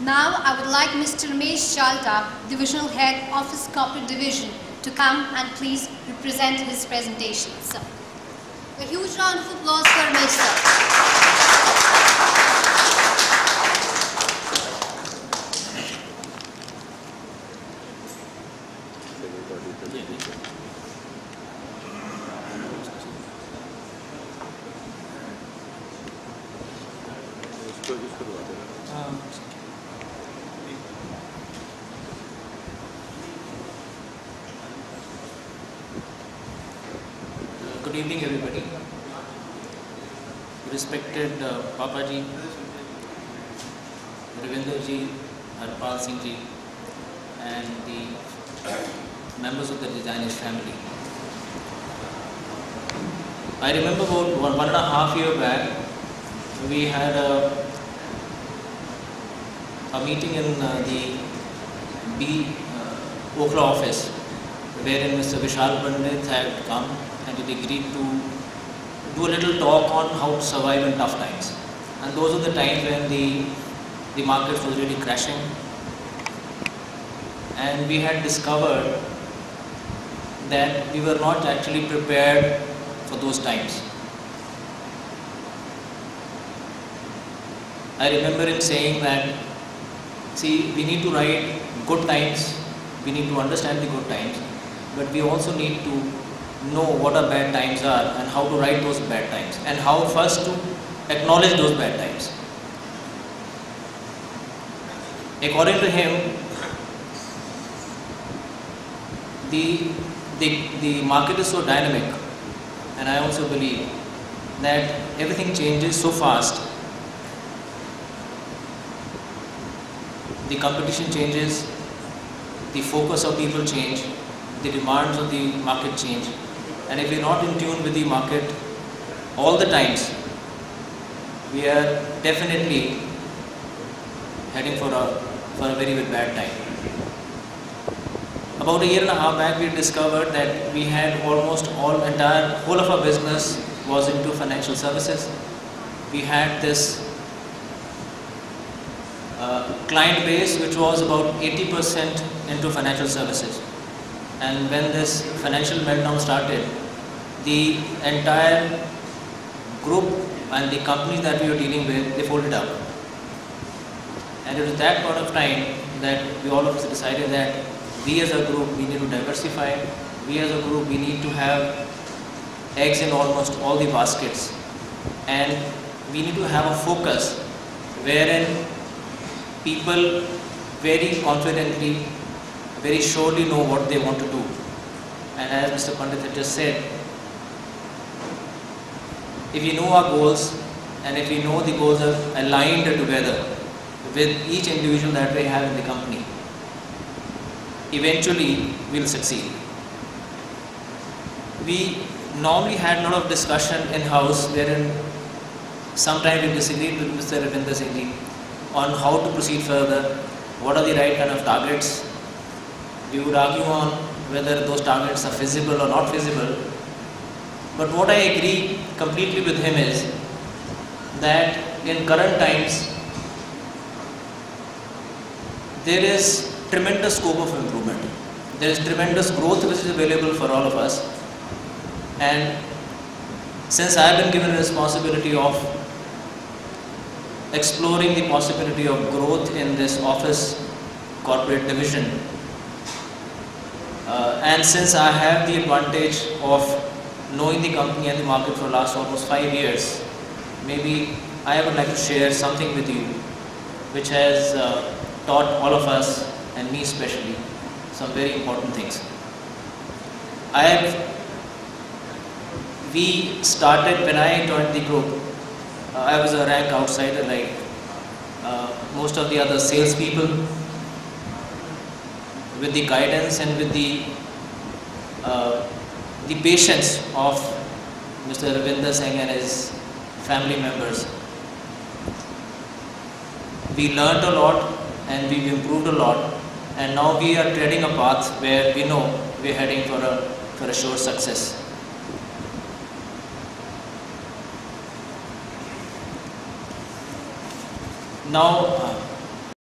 Now, I would like Mr. Ramesh Jalta, Divisional Head, Office Corporate Division, to come and please represent his presentation. Sir. A huge round of applause for Ramesh, sir. Um, Good evening, everybody. Respected uh, Papa ji, Ravinder ji, Harpal Singh ji, and the members of the designers family. I remember about one, one and a half year back, we had a, a meeting in uh, the B uh, Okhla office wherein Mr. Vishal Pandit had come and he agreed to do a little talk on how to survive in tough times. And those are the times when the, the market was really crashing. And we had discovered that we were not actually prepared for those times. I remember him saying that, see, we need to write good times, we need to understand the good times, but we also need to know what our bad times are and how to write those bad times and how first to acknowledge those bad times. According to him, the, the, the market is so dynamic and I also believe that everything changes so fast. The competition changes, the focus of people change, the demands of the market change. And if we're not in tune with the market all the times, we are definitely heading for a, for a very, very bad time. About a year and a half back, we discovered that we had almost all entire whole of our business was into financial services. We had this uh, client base which was about 80% into financial services. And when this financial meltdown started, the entire group and the companies that we were dealing with, they folded up. And it was that point of time that we all of us decided that we as a group, we need to diversify. We as a group, we need to have eggs in almost all the baskets. And we need to have a focus wherein people very confidently, very surely know what they want to do. And as Mr. Pandit had just said, if we know our goals and if we know the goals are aligned together with each individual that we have in the company, eventually we'll succeed. We normally had a lot of discussion in house wherein sometimes we disagreed with Mr. Ravinder Singh on how to proceed further, what are the right kind of targets. We would argue on whether those targets are feasible or not feasible. But what I agree completely with him is that in current times there is tremendous scope of improvement. There is tremendous growth which is available for all of us. And since I have been given the responsibility of exploring the possibility of growth in this office corporate division, uh, and since I have the advantage of knowing the company and the market for the last almost five years, maybe I would like to share something with you which has uh, taught all of us and me especially some very important things. I have, we started when I joined the group, uh, I was a rank outsider like uh, most of the other salespeople. With the guidance and with the uh, the patience of Mr. Ravinder Singh and his family members, we learned a lot and we've improved a lot and now we are treading a path where we know we're heading for a, for a sure success. Now, uh,